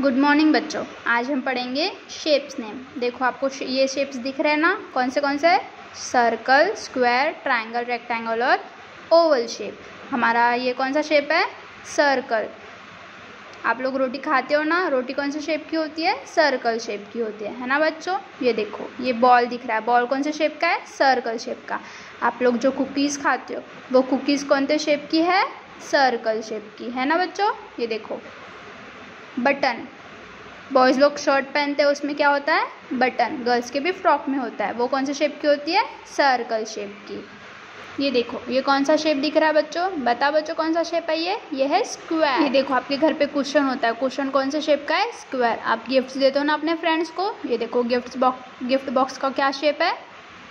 Good morning बच्चों। आज हम पढ़ेंगे शेप्स नेम देखो, आपको ये शेप्स दिख रहे हैं ना? कौन से कौन से? सर्कल स्क्वायर ट्रायंगल रेक्टेंगल और ओवल शेप हमारा ये कौन सा शेप है? सर्कल आप लोग रोटी खाते हो ना? रोटी कौन से शेप की होती है? सर्कल शेप की होती है। है ना, बच्चों? ये देखो, ये बॉल दिख रहा है। बॉल कौन से शेप का है? सर्कल शेप का। आप लोग जो कुकीज़ खाते हो, वो कुकीज़ कौन से शेप की है? सर्कल शेप की। है ना, बच्चों? ये देखो। बटन। बॉयज़ लोग शर्ट पहनते हैं, उसमें क्या होता है? बटन। गर्ल्स के भी फ्रॉक में होता है। वो कौन से शेप की होती है? सर्कल शेप की। ये देखो, ये कौन सा शेप दिख रहा है बच्चों? बता बच्चों कौन सा शेप है ये? ये है स्क्वायर ये देखो, आपके घर पे क्वेश्चन होता है। क्वेश्चन कौन से शेप का है? स्क्वायर आप गिफ्ट्स देते हो ना अपने फ्रेंड्स को? ये देखो गिफ्ट बॉक्स गिफ्ट बॉक्स का क्या शेप है?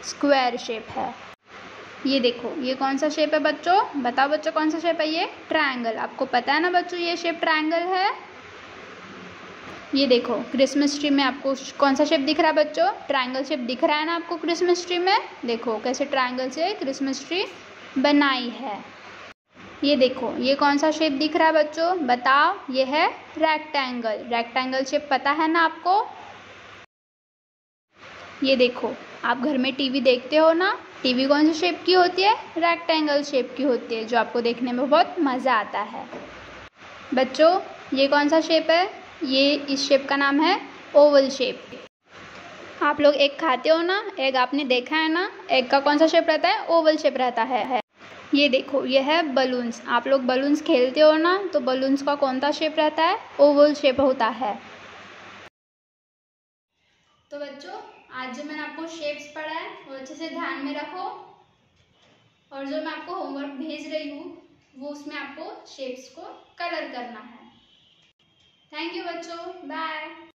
स्क्वायर शेप है। ये देखो, ये कौन सा शेप है बच्चों? बताओ बच्चों कौन सा शेप है ये? ट्रायंगल आपको पता है ना बच्चों, ये शेप ट्रायंगल है? ये देखो क्रिसमस ट्री में आपको कौन सा शेप दिख रहा है बच्चों? ट्रायंगल शेप दिख रहा है ना आपको क्रिसमस ट्री में? देखो, कैसे ट्रायंगल से क्रिसमस ट्री बनाई है। ये देखो, ये कौन सा शेप दिख रहा है बच्चों? बताओ, ये है रेक्टेंगल रेक्टेंगल शेप पता है ना आपको? ये देखो, आप घर में टीवी देखते हो ना? टीवी कौन से शेप की होती है? रेक्टेंगल शेप की होती है, जो आपको देखने में बहुत मज़ा आता है। बच्चों, ये कौन सा शेप है? ये इस शेप का नाम है ओवल शेप आप लोग एग खाते हो ना एग आपने देखा है ना एग का कौन सा शेप रहता है? ओवल शेप रहता है। ये देखो, ये है बलून्स आप लोग बलून्स खेलते हो ना तो बलून्स का कौन सा शेप रहता है? ओवल शेप होता है। तो बच्चों, आज जो मैंने आपको शेप्स पढ़ा है, वो अच्छे से ध्यान में रखो। और जो मैं आपको होमवर्क भेज रही हूँ, वो उसमें आपको शेप्स को कलर करना है। थैंक यू बच्चों. बाय